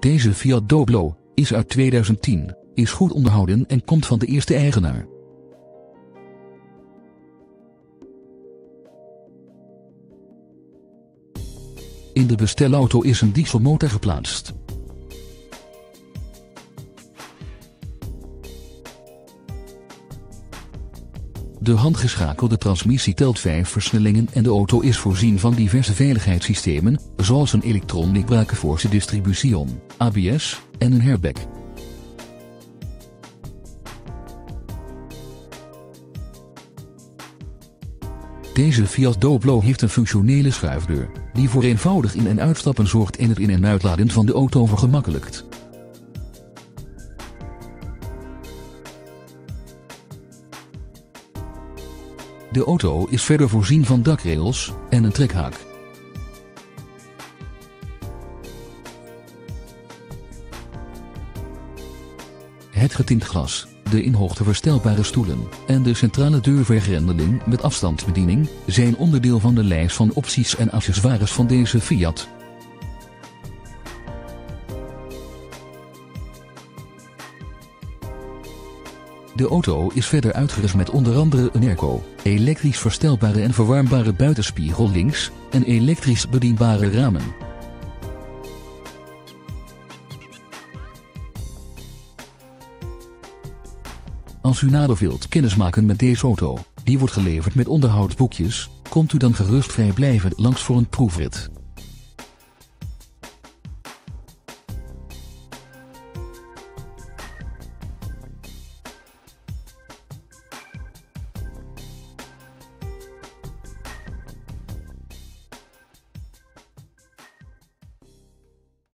Deze Fiat Doblo is uit 2010, is goed onderhouden en komt van de eerste eigenaar. In de bestelauto is een dieselmotor geplaatst. De handgeschakelde transmissie telt 5 versnellingen en de auto is voorzien van diverse veiligheidssystemen, zoals een Electronic Brake Force Distribution, ABS, en een airbag. Deze Fiat Doblo heeft een functionele schuifdeur, die voor eenvoudig in- en uitstappen zorgt en het in- en uitladen van de auto vergemakkelijkt. De auto is verder voorzien van dakrails en een trekhaak. Het getint glas, de in hoogte verstelbare stoelen en de centrale deurvergrendeling met afstandsbediening zijn onderdeel van de lijst van opties en accessoires van deze Fiat. De auto is verder uitgerust met onder andere een airco, elektrisch verstelbare en verwarmbare buitenspiegel links en elektrisch bedienbare ramen. Als u nader wilt kennismaken met deze auto, die wordt geleverd met onderhoudsboekjes, komt u dan gerust vrijblijvend langs voor een proefrit.